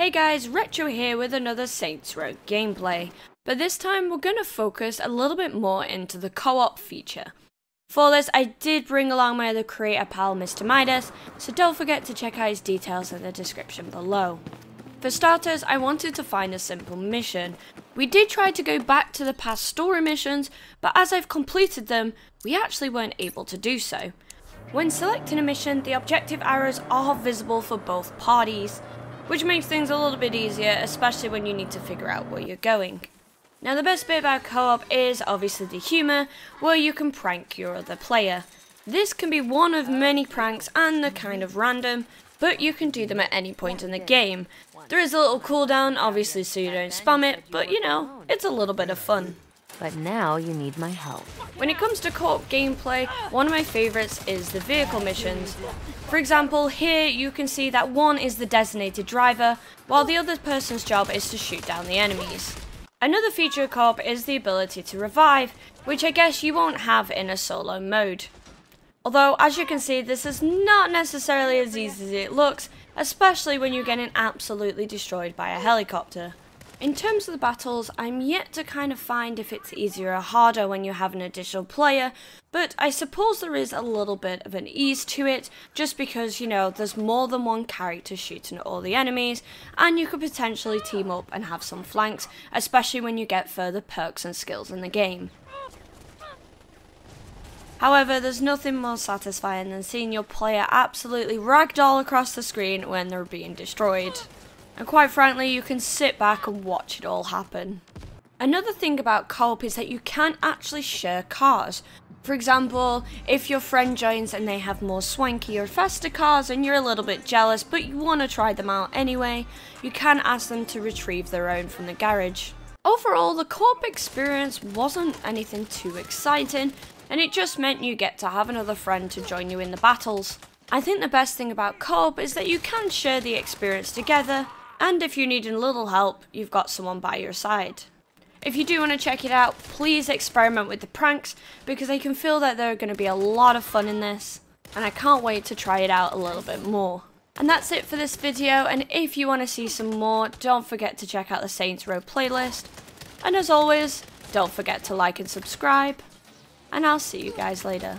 Hey guys, Retro here with another Saints Row gameplay, but this time we're going to focus a little bit more into the co-op feature. For this, I did bring along my other creator pal, Mr. Midas, so don't forget to check out his details in the description below. For starters, I wanted to find a simple mission. We did try to go back to the past story missions, but as I've completed them, we actually weren't able to do so. When selecting a mission, the objective arrows are visible for both parties, which makes things a little bit easier, especially when you need to figure out where you're going. Now the best bit about co-op is obviously the humour, where you can prank your other player. This can be one of many pranks and they're kind of random, but you can do them at any point in the game. There is a little cooldown, obviously so you don't spam it, but you know, it's a little bit of fun. But now you need my help. When it comes to co-op gameplay, one of my favourites is the vehicle missions. For example, here you can see that one is the designated driver, while the other person's job is to shoot down the enemies. Another feature of co-op is the ability to revive, which I guess you won't have in a solo mode. Although, as you can see, this is not necessarily as easy as it looks, especially when you're getting absolutely destroyed by a helicopter. In terms of the battles, I'm yet to kind of find if it's easier or harder when you have an additional player, but I suppose there is a little bit of an ease to it, just because, you know, there's more than one character shooting at all the enemies, and you could potentially team up and have some flanks, especially when you get further perks and skills in the game. However, there's nothing more satisfying than seeing your player absolutely ragdoll across the screen when they're being destroyed. And quite frankly, you can sit back and watch it all happen. Another thing about co-op is that you can actually share cars. For example, if your friend joins and they have more swanky or faster cars and you're a little bit jealous but you want to try them out anyway, you can ask them to retrieve their own from the garage. Overall, the co-op experience wasn't anything too exciting, and it just meant you get to have another friend to join you in the battles. I think the best thing about co-op is that you can share the experience together, and if you need a little help, you've got someone by your side. If you do want to check it out, please experiment with the pranks because I can feel that there are going to be a lot of fun in this and I can't wait to try it out a little bit more. And that's it for this video and if you want to see some more, don't forget to check out the Saints Row playlist. And as always, don't forget to like and subscribe and I'll see you guys later.